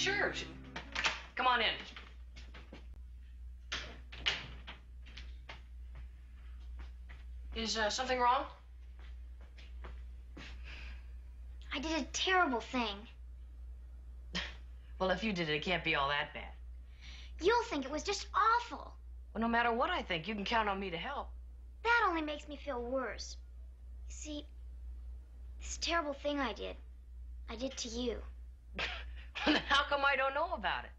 Sure. Come on in. Is uh, something wrong? I did a terrible thing. Well, if you did it, it can't be all that bad. You'll think it was just awful. Well, no matter what I think, you can count on me to help. That only makes me feel worse. You see, this terrible thing I did, I did to you. How come I don't know about it?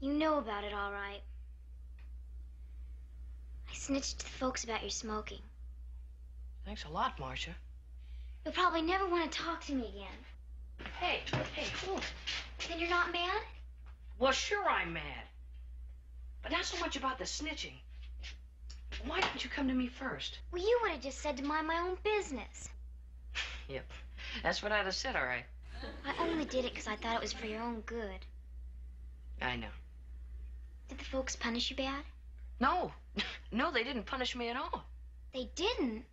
You know about it, all right. I snitched to the folks about your smoking. Thanks a lot, Marcia. You'll probably never want to talk to me again. Hey, hey, cool. Then you're not mad? Well, sure I'm mad. But not so much about the snitching. Why didn't you come to me first? Well, you would have just said to mind my own business. Yep. That's what I'd have said, all right. I only did it because I thought it was for your own good. I know. Did the folks punish you bad? No. No, they didn't punish me at all. They didn't.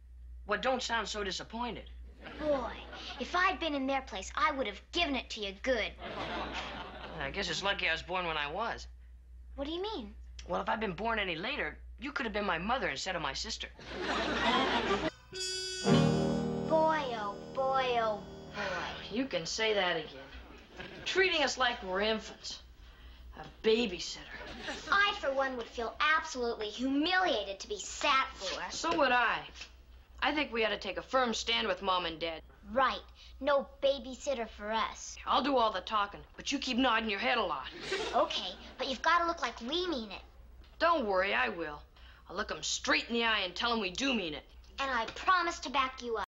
Well, don't sound so disappointed. Boy, if I'd been in their place, I would have given it to you good. I guess it's lucky I was born when I was. What do you mean? Well, if I'd been born any later, you could have been my mother instead of my sister. You can say that again. Treating us like we're infants. A babysitter. I, for one, would feel absolutely humiliated to be sat for. So would I. I think we ought to take a firm stand with Mom and Dad. Right. No babysitter for us. I'll do all the talking, but you keep nodding your head a lot. Okay, but you've got to look like we mean it. Don't worry, I will. I'll look 'em straight in the eye and tell 'em we do mean it. And I promise to back you up.